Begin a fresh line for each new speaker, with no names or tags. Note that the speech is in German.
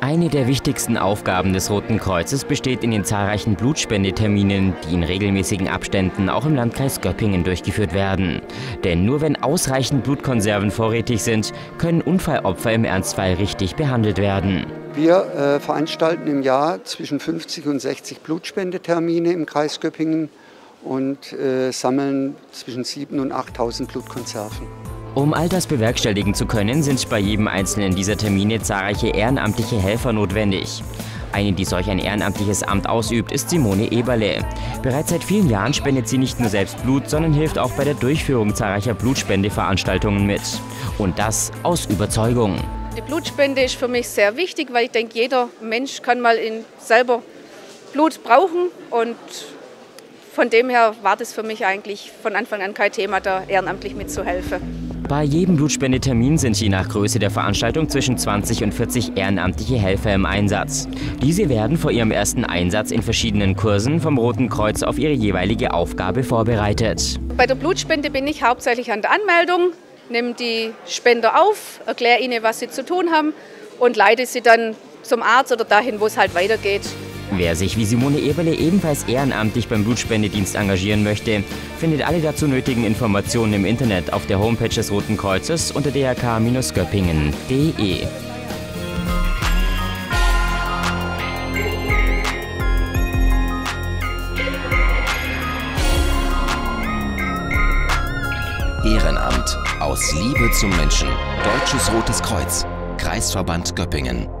Eine der wichtigsten Aufgaben des Roten Kreuzes besteht in den zahlreichen Blutspendeterminen, die in regelmäßigen Abständen auch im Landkreis Göppingen durchgeführt werden. Denn nur wenn ausreichend Blutkonserven vorrätig sind, können Unfallopfer im Ernstfall richtig behandelt werden.
Wir äh, veranstalten im Jahr zwischen 50 und 60 Blutspendetermine im Kreis Göppingen und äh, sammeln zwischen 7.000 und 8.000 Blutkonserven.
Um all das bewerkstelligen zu können, sind bei jedem einzelnen dieser Termine zahlreiche ehrenamtliche Helfer notwendig. Eine, die solch ein ehrenamtliches Amt ausübt, ist Simone Eberle. Bereits seit vielen Jahren spendet sie nicht nur selbst Blut, sondern hilft auch bei der Durchführung zahlreicher Blutspendeveranstaltungen mit. Und das aus Überzeugung.
Die Blutspende ist für mich sehr wichtig, weil ich denke, jeder Mensch kann mal in selber Blut brauchen und von dem her war das für mich eigentlich von Anfang an kein Thema, da ehrenamtlich mitzuhelfen.
Bei jedem Blutspendetermin sind je nach Größe der Veranstaltung zwischen 20 und 40 ehrenamtliche Helfer im Einsatz. Diese werden vor ihrem ersten Einsatz in verschiedenen Kursen vom Roten Kreuz auf ihre jeweilige Aufgabe vorbereitet.
Bei der Blutspende bin ich hauptsächlich an der Anmeldung, nehme die Spender auf, erkläre ihnen, was sie zu tun haben und leite sie dann zum Arzt oder dahin, wo es halt weitergeht.
Wer sich wie Simone Eberle ebenfalls ehrenamtlich beim Blutspendedienst engagieren möchte, findet alle dazu nötigen Informationen im Internet auf der Homepage des Roten Kreuzes unter drk-göppingen.de.
Ehrenamt aus Liebe zum Menschen. Deutsches Rotes Kreuz. Kreisverband Göppingen.